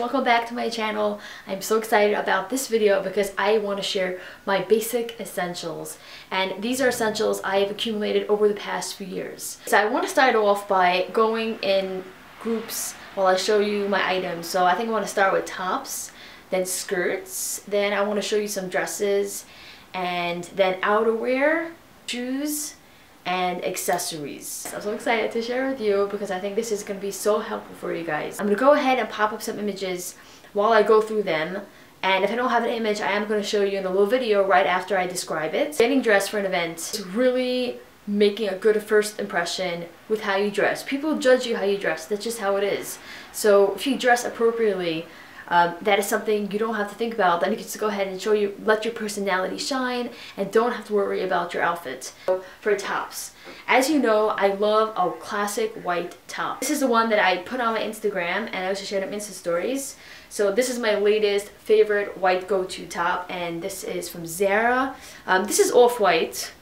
welcome back to my channel. I'm so excited about this video because I want to share my basic essentials and these are essentials I have accumulated over the past few years. So I want to start off by going in groups while I show you my items. So I think I want to start with tops, then skirts, then I want to show you some dresses and then outerwear, shoes, and accessories. I'm so excited to share with you because I think this is going to be so helpful for you guys. I'm going to go ahead and pop up some images while I go through them. And if I don't have an image, I am going to show you in a little video right after I describe it. Getting dressed for an event is really making a good first impression with how you dress. People judge you how you dress. That's just how it is. So if you dress appropriately, um, that is something you don't have to think about. Then you can just go ahead and show you, let your personality shine and don't have to worry about your outfit. So for tops, as you know, I love a classic white top. This is the one that I put on my Instagram and I also shared on Insta stories. So this is my latest favorite white go-to top and this is from Zara. Um, this is off-white.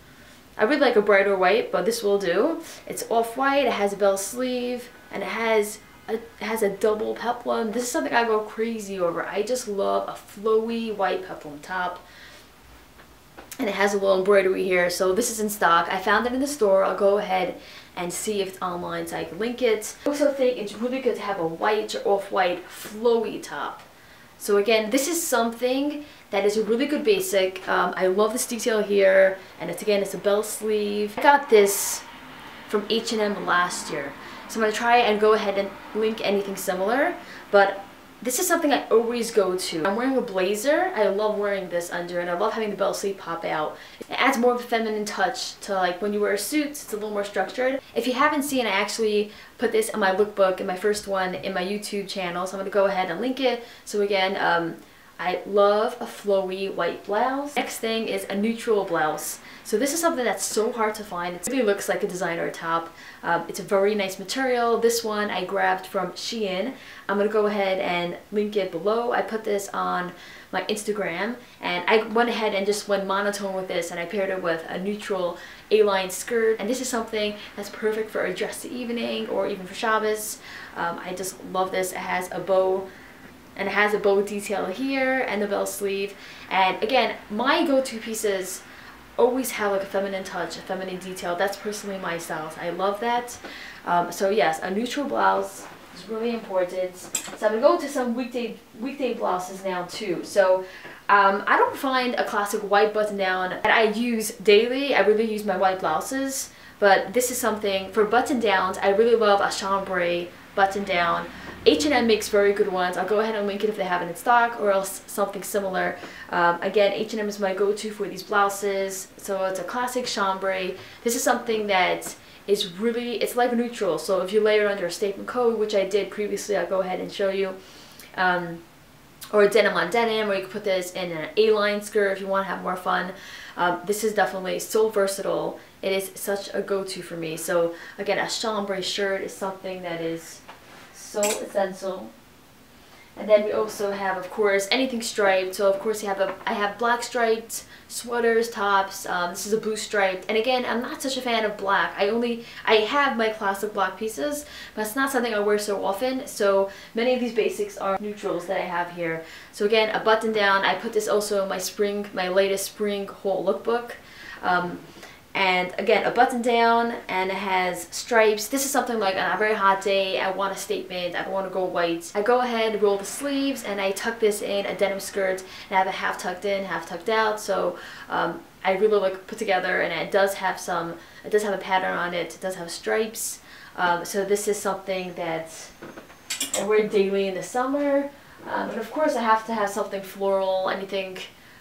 I would like a brighter white, but this will do. It's off-white, it has a bell sleeve, and it has it has a double peplum. This is something I go crazy over. I just love a flowy white peplum top. And it has a little embroidery here. So this is in stock. I found it in the store. I'll go ahead and see if it's online so I can link it. I also think it's really good to have a white or off-white flowy top. So again, this is something that is a really good basic. Um, I love this detail here. And it's again, it's a bell sleeve. I got this from H&M last year. So I'm going to try and go ahead and link anything similar, but this is something I always go to. I'm wearing a blazer. I love wearing this under and I love having the bell sleeve pop out. It adds more of a feminine touch to like when you wear a suit, it's a little more structured. If you haven't seen, I actually put this in my lookbook in my first one in my YouTube channel. So I'm to go ahead and link it. So again, um, I love a flowy white blouse. Next thing is a neutral blouse. So this is something that's so hard to find. It really looks like a designer top. Um, it's a very nice material. This one I grabbed from Shein. I'm going to go ahead and link it below. I put this on my Instagram and I went ahead and just went monotone with this and I paired it with a neutral A-line skirt and this is something that's perfect for a dressy evening or even for Shabbos. Um, I just love this. It has a bow and it has a bow detail here and the bell sleeve and again my go-to pieces always have like a feminine touch a feminine detail. That's personally my style I love that. Um, so yes a neutral blouse is really important. So I'm gonna go to some weekday weekday blouses now too. So um, I don't find a classic white button down that I use daily. I really use my white blouses. But this is something for button downs I really love a chambray button down H&M makes very good ones. I'll go ahead and link it if they have it in stock or else something similar. Um, again, H&M is my go-to for these blouses. So it's a classic chambray. This is something that is really, it's light neutral. So if you layer it under a statement coat, which I did previously, I'll go ahead and show you. Um, or denim on denim, or you can put this in an A-line skirt if you want to have more fun. Um, this is definitely so versatile. It is such a go-to for me. So again, a chambray shirt is something that is so essential. And then we also have, of course, anything striped. So of course, you have a, I have black striped sweaters, tops. Um, this is a blue striped. And again, I'm not such a fan of black. I only, I have my classic black pieces, but it's not something I wear so often. So many of these basics are neutrals that I have here. So again, a button down. I put this also in my spring, my latest spring haul lookbook. Um, and again a button down and it has stripes. This is something like on a very hot day. I want a statement. I don't want to go white. I go ahead roll the sleeves and I tuck this in a denim skirt. And I have it half tucked in half tucked out. So um, I really look put together and it does have some it does have a pattern on it. It does have stripes. Um, so this is something that I wear daily in the summer. Um, and of course I have to have something floral anything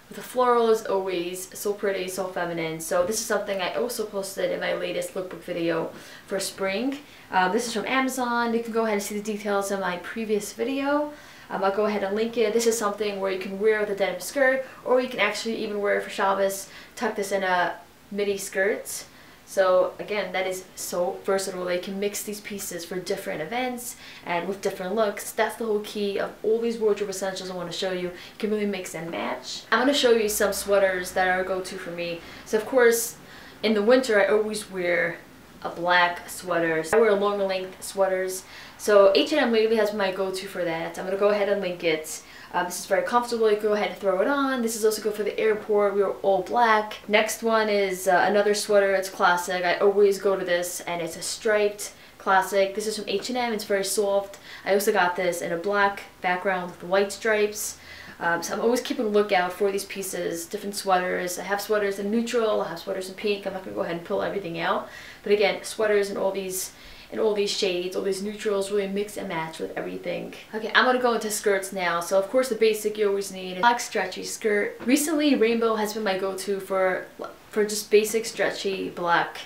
the floral is always so pretty, so feminine. So this is something I also posted in my latest lookbook video for spring. Um, this is from Amazon. You can go ahead and see the details in my previous video. Um, I'll go ahead and link it. This is something where you can wear with a denim skirt or you can actually even wear it for Shabbos, tuck this in a midi skirt. So again, that is so versatile. They can mix these pieces for different events and with different looks. That's the whole key of all these wardrobe essentials I want to show you. You can really mix and match. I'm going to show you some sweaters that are go-to for me. So of course, in the winter, I always wear a black sweater. I wear longer length sweaters. So H&M lately has my go-to for that. I'm going to go ahead and link it. Um, this is very comfortable. You go ahead and throw it on. This is also good for the airport. We are all black. Next one is uh, another sweater. It's classic. I always go to this and it's a striped classic. This is from H&M. It's very soft. I also got this in a black background with white stripes. Um, so I'm always keeping a lookout for these pieces, different sweaters. I have sweaters in neutral, I have sweaters in pink. I'm not going to go ahead and pull everything out. But again, sweaters and all these in all these shades, all these neutrals really mix and match with everything. Okay, I'm gonna go into skirts now. So of course the basic you always need, a black stretchy skirt. Recently rainbow has been my go-to for for just basic stretchy black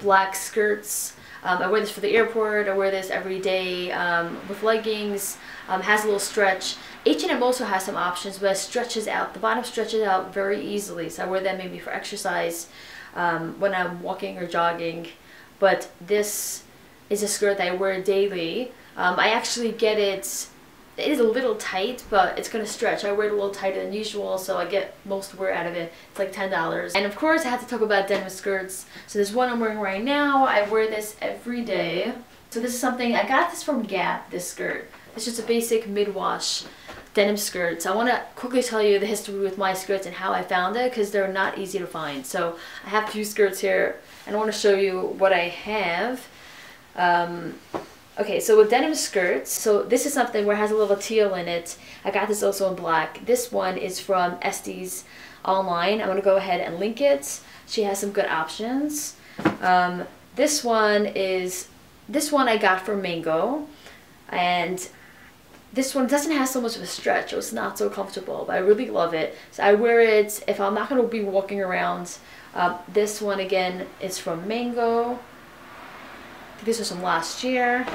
black skirts. Um, I wear this for the airport, I wear this every day um, with leggings, um, has a little stretch. H&M also has some options but it stretches out, the bottom stretches out very easily so I wear that maybe for exercise um, when I'm walking or jogging but this is a skirt that I wear daily. Um, I actually get it it is a little tight, but it's to stretch. I wear it a little tighter than usual, so I get most wear out of it. It's like $10. And of course, I have to talk about denim skirts. So this one I'm wearing right now, I wear this every day. So this is something, I got this from Gap, this skirt. It's just a basic mid-wash denim skirts. I want to quickly tell you the history with my skirts and how I found it because they're not easy to find. So I have few skirts here and I want to show you what I have. Um, Okay, so with denim skirts, so this is something where it has a little teal in it. I got this also in black. This one is from Esteez online. I'm going to go ahead and link it. She has some good options. Um, this one is, this one I got from Mango. And this one doesn't have so much of a stretch. It's not so comfortable, but I really love it. So I wear it if I'm not going to be walking around. Um, this one again is from Mango. These are from last year.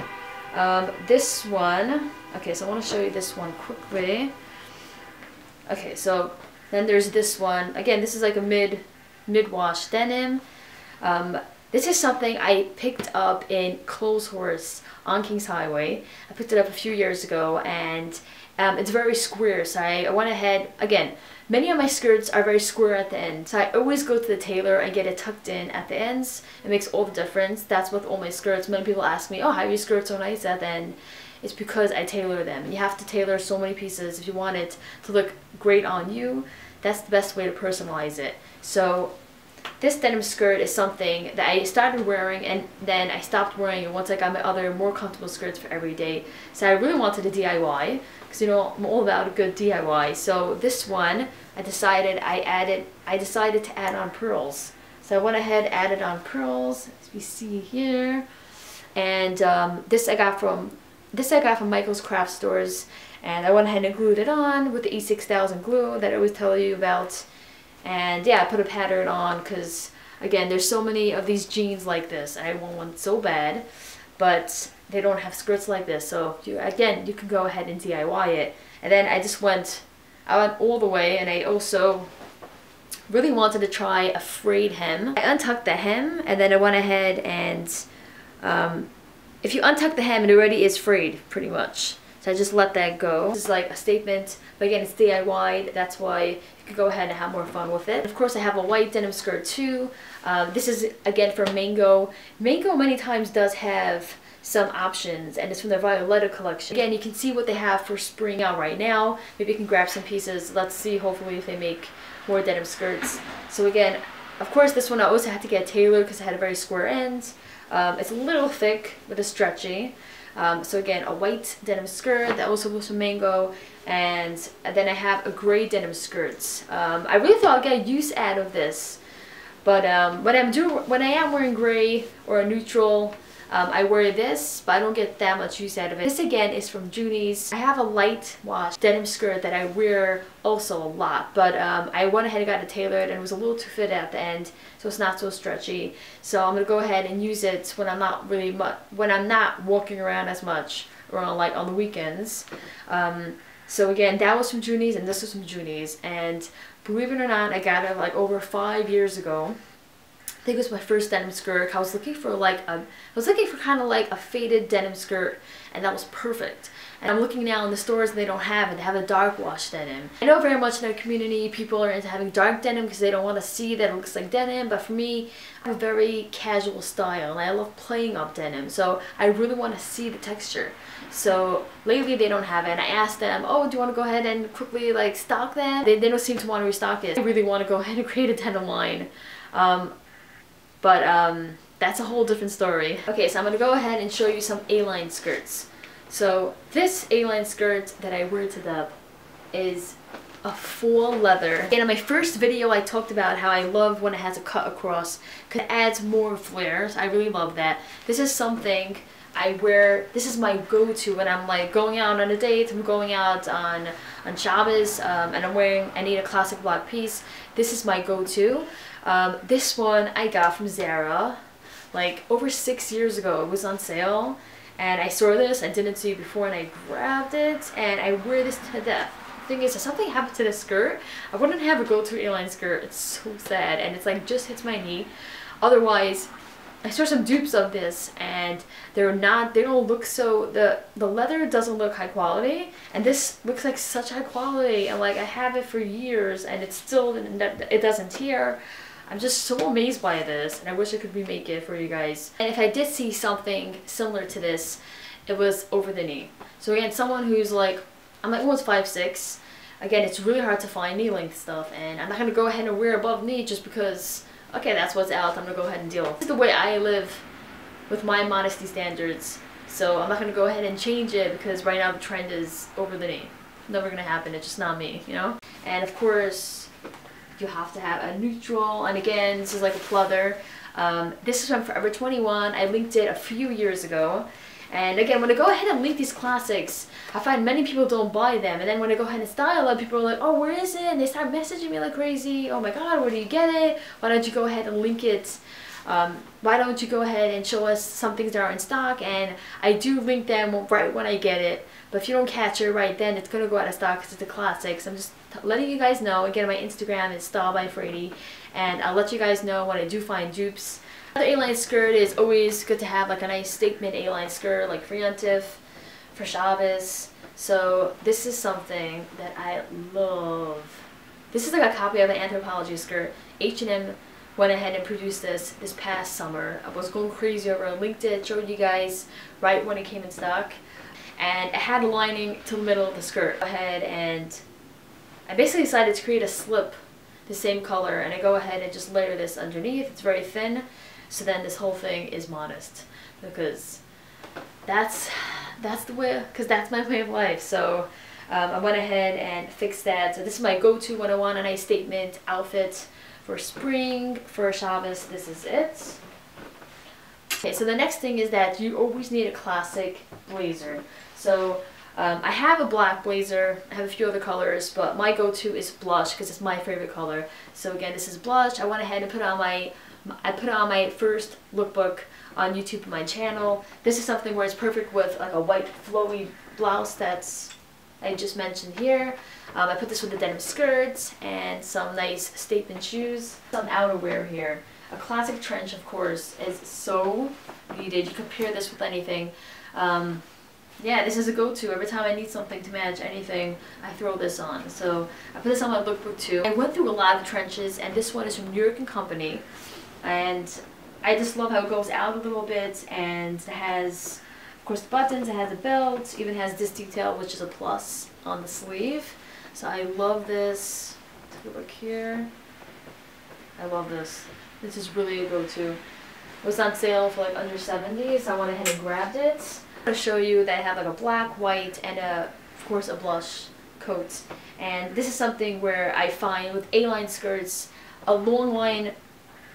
Um, this one, okay, so I want to show you this one quickly. Okay, so then there's this one. Again, this is like a mid mid wash denim. Um, this is something I picked up in Clothes Horse on Kings Highway. I picked it up a few years ago and um, it's very square. So I, went ahead, again, Many of my skirts are very square at the end, so I always go to the tailor and get it tucked in at the ends. It makes all the difference. That's with all my skirts. Many people ask me, oh, how are your skirts so nice at the end? It's because I tailor them. You have to tailor so many pieces if you want it to look great on you. That's the best way to personalize it. So this denim skirt is something that I started wearing and then I stopped wearing it once I got my other more comfortable skirts for every day. So I really wanted a DIY because you know I'm all about a good DIY. So this one I decided I added I decided to add on pearls. So I went ahead added on pearls as we see here and um, this I got from this I got from Michael's Craft Stores and I went ahead and glued it on with the E6000 glue that I always tell you about and yeah I put a pattern on because again there's so many of these jeans like this I want one so bad but they don't have skirts like this so you again you can go ahead and DIY it. And then I just went I went all the way and I also really wanted to try a frayed hem. I untucked the hem and then I went ahead and um, if you untuck the hem it already is frayed pretty much so I just let that go. This is like a statement, but again, it's DIY. That's why you can go ahead and have more fun with it. Of course, I have a white denim skirt too. Um, this is, again, from Mango. Mango many times does have some options and it's from their Violeta collection. Again, you can see what they have for spring out right now. Maybe you can grab some pieces. Let's see, hopefully, if they make more denim skirts. So again, of course, this one I also had to get tailored because it had a very square end. Um, it's a little thick, but it's stretchy. Um, so again, a white denim skirt that also was from Mango. And then I have a gray denim skirt. Um, I really thought I'd get use out of this. But um, when I'm do when I am wearing gray or a neutral um, I wear this, but I don't get that much use out of it. This again is from Junie's. I have a light wash denim skirt that I wear also a lot, but um, I went ahead and got it tailored and it was a little too fit at the end, so it's not so stretchy. So I'm gonna go ahead and use it when I'm not really when I'm not walking around as much or on like on the weekends. Um, so again, that was from Junie's and this was from Junie's. And believe it or not, I got it like over five years ago. Think it was my first denim skirt. I was looking for like a, I was looking for kind of like a faded denim skirt and that was perfect. And I'm looking now in the stores and they don't have it. They have a dark wash denim. I know very much in our community people are into having dark denim because they don't want to see that it looks like denim. But for me, I have a very casual style and I love playing up denim. So I really want to see the texture. So lately they don't have it and I asked them, oh, do you want to go ahead and quickly like stock them? They, they don't seem to want to restock it. I really want to go ahead and create a denim line. Um, but um, that's a whole different story. Okay, so I'm gonna go ahead and show you some A-line skirts. So this A-line skirt that I wear to the is a full leather. And in my first video I talked about how I love when it has a cut across because it adds more flares. I really love that. This is something I wear, this is my go-to when I'm like going out on a date, I'm going out on, on Shabbos um, and I'm wearing, I need a classic black piece. This is my go-to. Um, this one I got from Zara like over six years ago. It was on sale and I saw this, I didn't see it before and I grabbed it and I wear this to death. Thing is, if something happened to this skirt, I wouldn't have a go-to A-line skirt. It's so sad and it's like just hits my knee. Otherwise, I saw some dupes of this and they're not, they don't look so, the, the leather doesn't look high quality and this looks like such high quality and like I have it for years and it's still, it doesn't tear. I'm just so amazed by this and I wish I could remake it for you guys. And if I did see something similar to this, it was over the knee. So again, someone who's like, I'm like almost 5'6". Again, it's really hard to find knee length stuff and I'm not to go ahead and wear above knee just because, okay, that's what's out. I'm to go ahead and deal. This is the way I live with my modesty standards. So I'm not to go ahead and change it because right now the trend is over the knee. Never to happen. It's just not me, you know? And of course, you have to have a neutral and again this is like a pleather um, this is from Forever 21 I linked it a few years ago and again I'm gonna go ahead and link these classics I find many people don't buy them and then when I go ahead and style them people are like oh where is it? And they start messaging me like crazy oh my god where do you get it? Why don't you go ahead and link it? Um, why don't you go ahead and show us some things that are in stock? And I do link them right when I get it but if you don't catch it right then it's gonna go out of stock because it's a classic. So I'm just letting you guys know again my Instagram is style by Freidy and I'll let you guys know when I do find dupes. Another A-line skirt is always good to have like a nice statement A-line skirt like for for Shabbos so this is something that I love this is like a copy of an Anthropologie skirt H&M went ahead and produced this this past summer. I was going crazy over it, linked it, showed you guys right when it came in stock. And it had a lining to the middle of the skirt. Go ahead and I basically decided to create a slip the same color and I go ahead and just layer this underneath. It's very thin. So then this whole thing is modest because that's that's the way because that's my way of life. So um, I went ahead and fixed that. So this is my go-to when I want a nice statement outfit for spring, for Shabbos, this is it. Okay, so the next thing is that you always need a classic blazer. So um, I have a black blazer, I have a few other colors, but my go-to is blush because it's my favorite color. So again, this is blush. I went ahead and put on my, I put on my first lookbook on YouTube my channel. This is something where it's perfect with like a white flowy blouse that's I just mentioned here. Um, I put this with the denim skirts and some nice statement shoes. Some outerwear here. A classic trench, of course, is so needed. You compare this with anything. Um, yeah, this is a go-to. Every time I need something to match anything, I throw this on. So I put this on my lookbook too. I went through a lot of trenches, and this one is from New York Company. And I just love how it goes out a little bit and has of course the buttons, it has a belt, even has this detail which is a plus on the sleeve. So I love this. Take a look here. I love this. This is really a go-to. It was on sale for like under 70 so I went ahead and grabbed it. I'm going to show you that I have like a black, white, and a, of course a blush coat. And this is something where I find with A-line skirts, a long line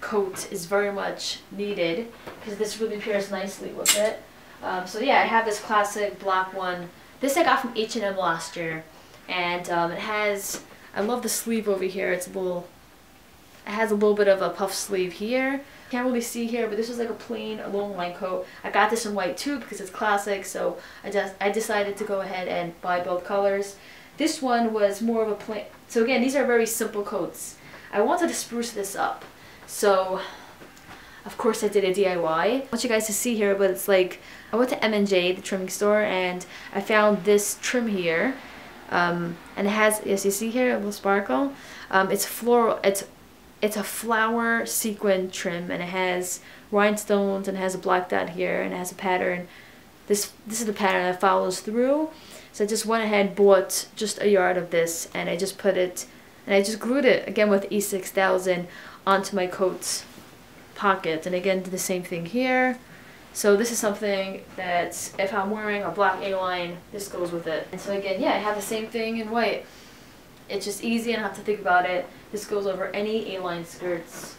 coat is very much needed because this really pairs nicely with it. Um, so yeah, I have this classic black one. This I got from H&M last year. And um, it has, I love the sleeve over here. It's a little, it has a little bit of a puff sleeve here. Can't really see here, but this is like a plain long line coat. I got this in white too because it's classic, so I just I decided to go ahead and buy both colors. This one was more of a plain. So again, these are very simple coats. I wanted to spruce this up, so of course I did a DIY. I want you guys to see here, but it's like, I went to M&J, the trimming store, and I found this trim here. Um, and it has, as you see here, a little sparkle. Um, it's floral, it's it's a flower sequin trim and it has rhinestones and it has a black dot here and it has a pattern. This this is the pattern that follows through. So I just went ahead and bought just a yard of this and I just put it and I just glued it again with E6000 onto my coat's pocket and again did the same thing here. So this is something that if I'm wearing a black A-line, this goes with it. And so again, yeah, I have the same thing in white. It's just easy and I have to think about it. This goes over any A-line skirts.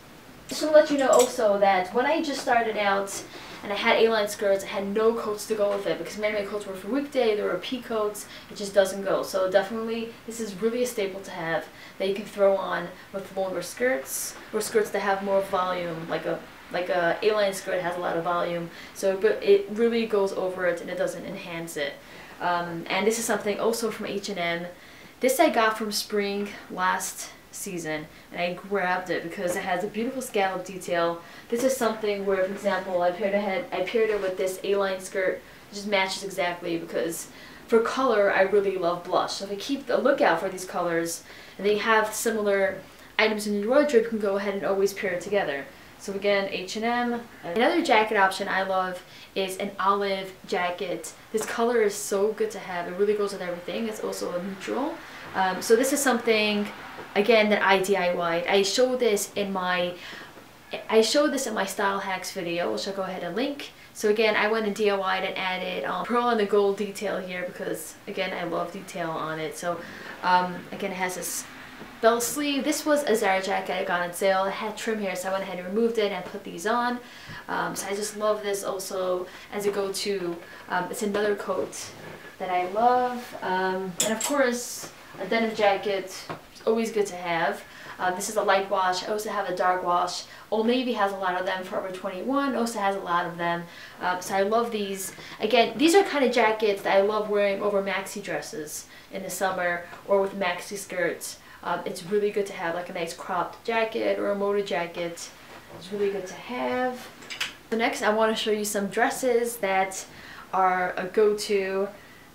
Just to let you know also that when I just started out and I had A-line skirts, I had no coats to go with it because many of my coats were for weekday, There were pea coats, it just doesn't go. So definitely, this is really a staple to have that you can throw on with longer skirts or skirts that have more volume, like a like a A-line skirt has a lot of volume. So but it really goes over it and it doesn't enhance it. Um, and this is something also from H&M. This I got from spring last season and I grabbed it because it has a beautiful scallop detail. This is something where, for example, I paired, ahead, I paired it with this A-line skirt. It just matches exactly because for color, I really love blush. So if I keep a lookout for these colors and they have similar items in your wardrobe, you can go ahead and always pair it together. So again, H&M. Another jacket option I love is an olive jacket. This color is so good to have. It really goes with everything. It's also a neutral. Um, so this is something, again, that I DIY'd. I showed this in my, I showed this in my style hacks video, which I'll go ahead and link. So again, I went and DIY'd and added um, pearl and the gold detail here because, again, I love detail on it. So um, again, it has this bell sleeve. This was a Zara jacket I got on sale. It had trim here, so I went ahead and removed it and put these on. Um, so I just love this also as a go-to. Um, it's another coat that I love. Um, and of course, a denim jacket always good to have. Uh, this is a light wash. I also have a dark wash. Old Navy has a lot of them. Forever 21 also has a lot of them. Uh, so I love these. Again, these are kind of jackets that I love wearing over maxi dresses in the summer or with maxi skirts. Um, it's really good to have like a nice cropped jacket or a motor jacket. It's really good to have. So next I want to show you some dresses that are a go-to.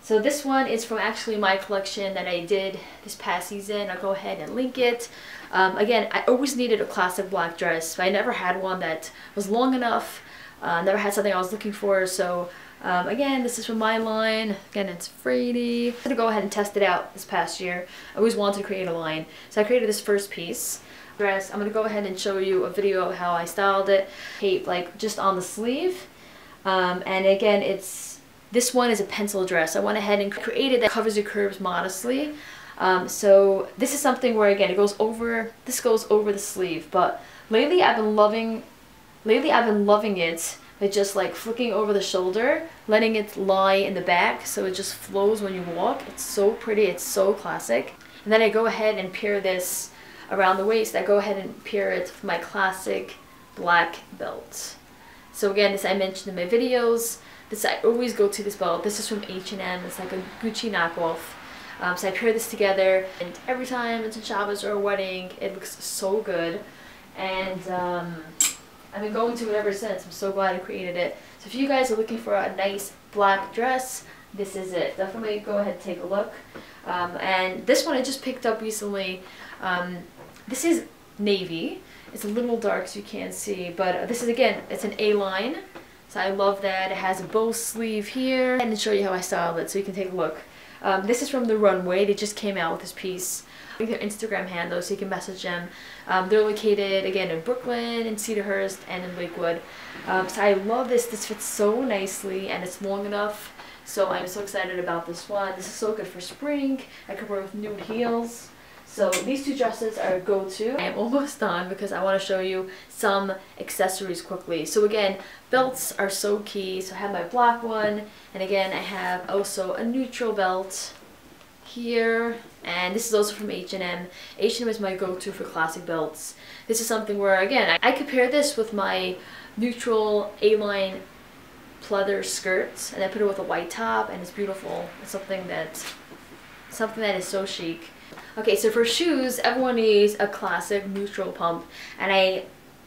So this one is from actually my collection that I did this past season. I'll go ahead and link it. Um, again, I always needed a classic black dress, but I never had one that was long enough. Uh, never had something I was looking for, so um, again, this is from my line. Again, it's Freidy. I'm gonna go ahead and test it out this past year. I always wanted to create a line. So I created this first piece. Dress. I'm gonna go ahead and show you a video of how I styled it. Tape like just on the sleeve. Um, and again, it's this one is a pencil dress. I went ahead and created that covers your curves modestly. Um, so this is something where again, it goes over, this goes over the sleeve. But lately I've been loving, lately I've been loving it by just like flicking over the shoulder, letting it lie in the back so it just flows when you walk. It's so pretty, it's so classic. And then I go ahead and pair this around the waist. I go ahead and pair it with my classic black belt. So again, as I mentioned in my videos, this I always go to this belt. This is from H&M. It's like a Gucci knockoff. Um, so I pair this together and every time it's a Shabbos or a wedding, it looks so good. And um, I've been going to it ever since. I'm so glad I created it. So if you guys are looking for a nice black dress, this is it. Definitely go ahead and take a look. Um, and this one I just picked up recently. Um, this is navy. It's a little dark so you can't see, but this is again, it's an A-line. So I love that. It has a bow sleeve here. And to show you how I styled it so you can take a look. Um, this is from the runway. They just came out with this piece their Instagram handle so you can message them. Um, they're located again in Brooklyn, in Cedarhurst, and in Lakewood. Um, so I love this. This fits so nicely and it's long enough. So I'm so excited about this one. This is so good for spring. I could wear with nude heels. So these two dresses are go-to. I am almost done because I want to show you some accessories quickly. So again, belts are so key. So I have my black one and again I have also a neutral belt here and this is also from H&M. H&M is my go-to for classic belts. This is something where again I, I compare this with my neutral A-line pleather skirts and I put it with a white top and it's beautiful. It's something that something that is so chic. Okay, so for shoes, everyone needs a classic neutral pump and I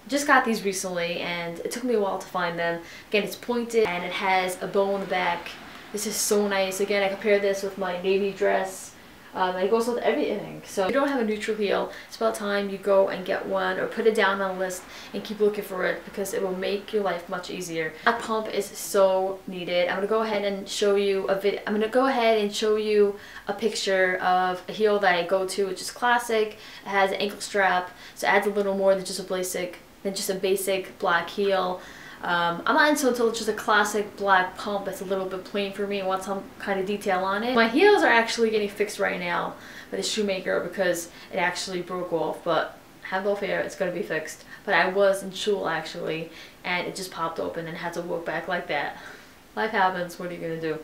just got these recently and it took me a while to find them. Again, it's pointed and it has a bow in the back. This is so nice. Again, I compared this with my navy dress um, it goes with everything. So if you don't have a neutral heel, it's about time you go and get one or put it down on a list and keep looking for it because it will make your life much easier. That pump is so needed. I'm going to go ahead and show you a vid I'm going to go ahead and show you a picture of a heel that I go to which is classic. It has an ankle strap so it adds a little more than just a basic than just a basic black heel. Um, I'm not into until it's just a classic black pump that's a little bit plain for me and want some kind of detail on it. My heels are actually getting fixed right now by the shoemaker because it actually broke off, but have no fear, it's going to be fixed. But I was in shul actually, and it just popped open and had to walk back like that. Life happens, what are you going to do?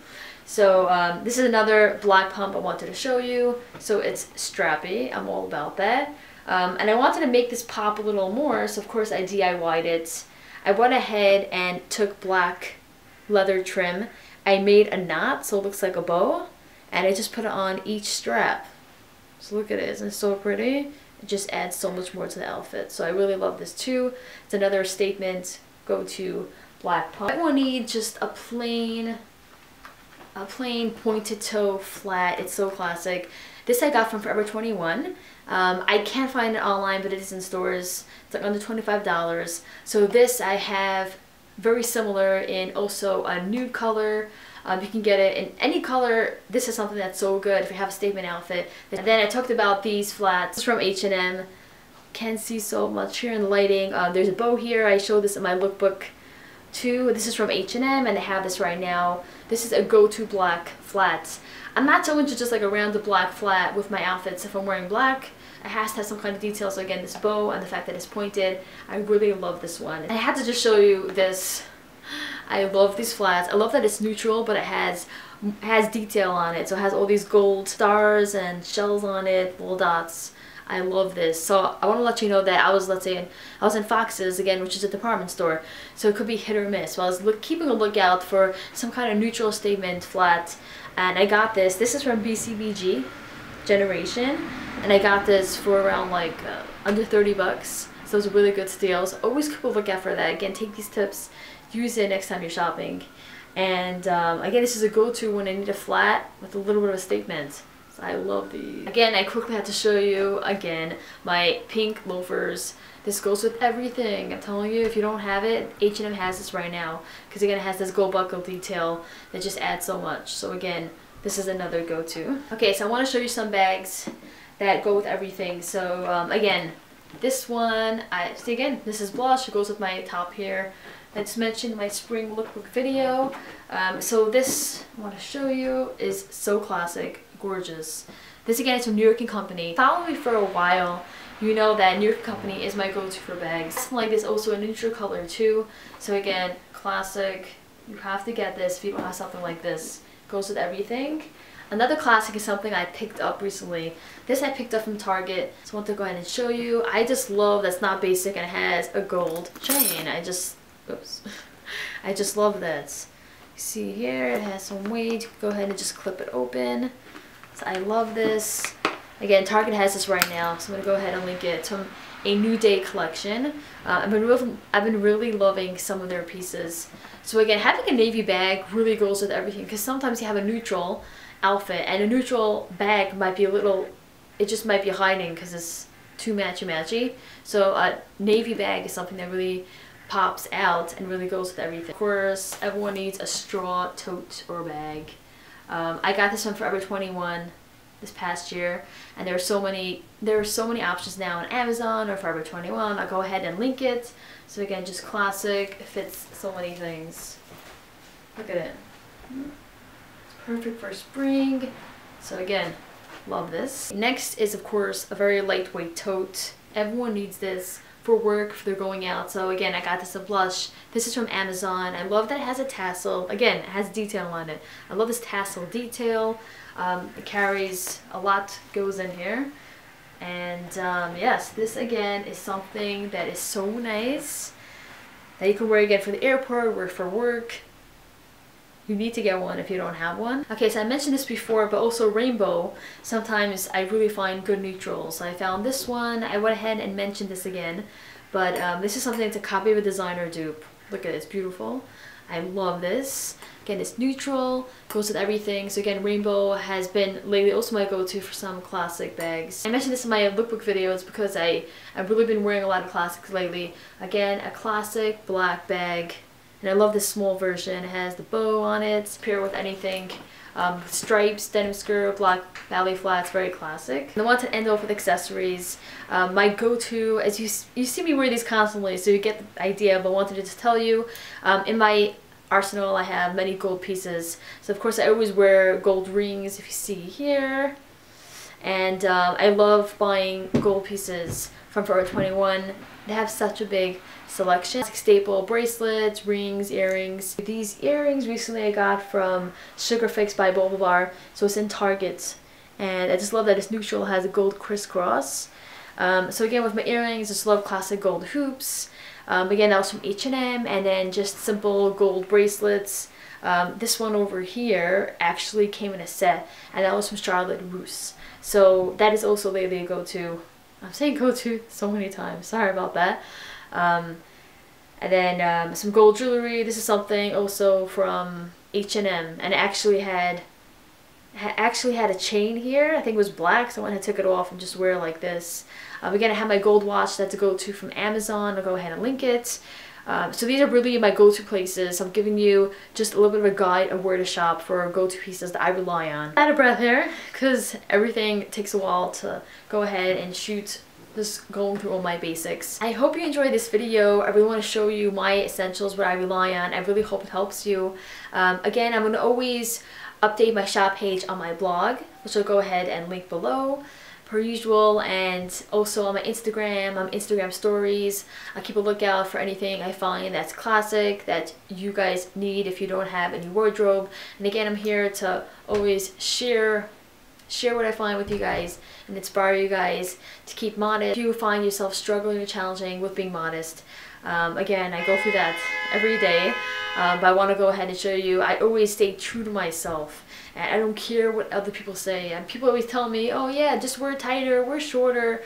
So um, this is another black pump I wanted to show you. So it's strappy, I'm all about that. Um, and I wanted to make this pop a little more, so of course I DIY'd it. I went ahead and took black leather trim. I made a knot so it looks like a bow and I just put it on each strap. So look at it, isn't it so pretty? It just adds so much more to the outfit. So I really love this too. It's another statement, go to black pump. I will need just a plain, a plain pointed toe flat. It's so classic. This I got from Forever 21. Um, I can't find it online, but it is in stores. It's like under $25. So this I have very similar in also a nude color. Um, you can get it in any color. This is something that's so good if you have a statement outfit. And then I talked about these flats from H&M. Can't see so much here in the lighting. Uh, there's a bow here. I showed this in my lookbook too. This is from H&M and they have this right now. This is a go-to black flat. I'm not so into just like a rounded black flat with my outfits. If I'm wearing black, it has to have some kind of detail. So again, this bow and the fact that it's pointed, I really love this one. I had to just show you this. I love these flats. I love that it's neutral, but it has has detail on it. So it has all these gold stars and shells on it, little dots. I love this. So I want to let you know that I was, let's say, in, I was in Fox's again, which is a department store. So it could be hit or miss. So I was look, keeping a lookout for some kind of neutral statement flat and I got this. This is from BCBG Generation, and I got this for around like uh, under 30 bucks. So it was a really good steal. So always keep a lookout for that. Again, take these tips, use it next time you're shopping. And um, again, this is a go-to when I need a flat with a little bit of a statement. So I love these. Again, I quickly had to show you, again, my pink loafers. This goes with everything. I'm telling you, if you don't have it, H&M has this right now. Because again, it has this gold buckle detail that just adds so much. So again, this is another go-to. Okay, so I want to show you some bags that go with everything. So um, again, this one, I see again, this is blush. It goes with my top here. I just mentioned my spring lookbook video. Um, so this I want to show you is so classic, gorgeous. This again is from New York & Company. Follow me for a while you know that New York & Company is my go-to for bags. Like this also a neutral color too. So again, classic. You have to get this if you don't have something like this. Goes with everything. Another classic is something I picked up recently. This I picked up from Target, so I want to go ahead and show you. I just love that's not basic and it has a gold chain. I just, oops. I just love this. See here, it has some weight. Go ahead and just clip it open. So I love this. Again, Target has this right now, so I'm going to go ahead and link it to a New Day collection. Uh, I've, been really, I've been really loving some of their pieces. So again, having a navy bag really goes with everything because sometimes you have a neutral outfit and a neutral bag might be a little, it just might be hiding because it's too matchy-matchy. So a navy bag is something that really pops out and really goes with everything. Of course, everyone needs a straw tote or bag. Um, I got this one Forever 21 this past year and there are so many there are so many options now on Amazon or Forever 21 I'll go ahead and link it so again just classic it fits so many things look at it it's perfect for spring so again love this next is of course a very lightweight tote everyone needs this for work if they're going out. So again, I got this a blush. This is from Amazon. I love that it has a tassel. Again, it has detail on it. I love this tassel detail. Um, it carries a lot goes in here. And um, yes, this again is something that is so nice that you can wear again for the airport, wear for work. You need to get one if you don't have one. Okay, so I mentioned this before, but also rainbow. Sometimes I really find good neutrals. I found this one. I went ahead and mentioned this again. but um, this is something that's a copy of a designer dupe. Look at it's beautiful. I love this. Again, it's neutral, goes with everything. So again, rainbow has been lately also my go-to for some classic bags. I mentioned this in my uh, lookbook videos because I, I've really been wearing a lot of classics lately. Again, a classic black bag. And I love this small version. It has the bow on it, It's pair with anything. Um, stripes, denim skirt, black ballet flats, very classic. And I want to end off with accessories. Um, my go-to, as you you see me wear these constantly, so you get the idea, but I wanted to just tell you, um, in my arsenal I have many gold pieces. So of course I always wear gold rings, if you see here. And um, I love buying gold pieces from Forever 21. They have such a big selection. Staple bracelets, rings, earrings. These earrings recently I got from Sugar Fix by Bar. So it's in Target. And I just love that it's neutral, it has a gold crisscross. Um, so again with my earrings, just love classic gold hoops. Um, again, that was from H&M and then just simple gold bracelets. Um, this one over here actually came in a set and that was from Charlotte Russe. So that is also lately a go-to. I'm saying go-to so many times. Sorry about that. Um, and then um, some gold jewelry. This is something also from H&M and it actually had actually had a chain here. I think it was black, so I went and took it off and just wear it like this. Um, again, I have my gold watch that's a go-to from Amazon. I'll go ahead and link it. Um, so these are really my go-to places. I'm giving you just a little bit of a guide of where to shop for go-to pieces that I rely on. Out of breath here because everything takes a while to go ahead and shoot just going through all my basics. I hope you enjoyed this video. I really want to show you my essentials, what I rely on. I really hope it helps you. Um, again, I'm going to always update my shop page on my blog, which I'll go ahead and link below per usual and also on my Instagram, on Instagram stories. I keep a lookout for anything I find that's classic that you guys need if you don't have any wardrobe. And again, I'm here to always share share what I find with you guys and inspire you guys to keep modest. If you find yourself struggling or challenging with being modest, um, again, I go through that every day. Um, but I want to go ahead and show you, I always stay true to myself. And I don't care what other people say. And people always tell me, oh yeah, just wear tighter, wear shorter,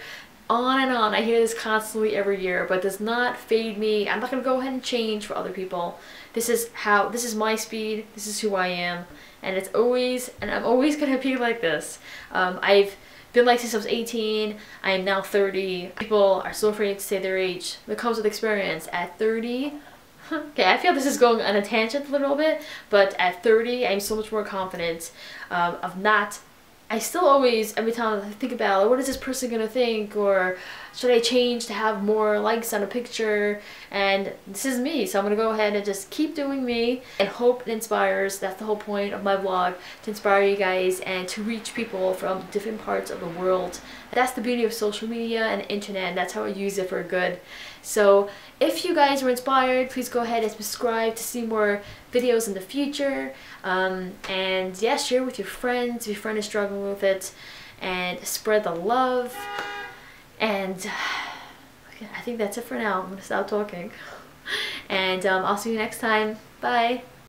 on and on. I hear this constantly every year, but does not fade me. I'm not to go ahead and change for other people. This is how, this is my speed, this is who I am. And it's always, and I'm always to be like this. Um, I've been like since I was 18. I am now 30. People are so afraid to say their age. It comes with experience. At 30, okay, I feel this is going on a tangent a little bit, but at 30, I'm so much more confident um, of not I still always, every time I think about what is this person going to think or should I change to have more likes on a picture and this is me so I'm going to go ahead and just keep doing me and hope it inspires. That's the whole point of my vlog to inspire you guys and to reach people from different parts of the world. That's the beauty of social media and internet and that's how I use it for good. So if you guys were inspired, please go ahead and subscribe to see more videos in the future. Um, and yeah, share with your friends if your friend is struggling with it. And spread the love. And I think that's it for now. I'm going to stop talking. And um, I'll see you next time. Bye.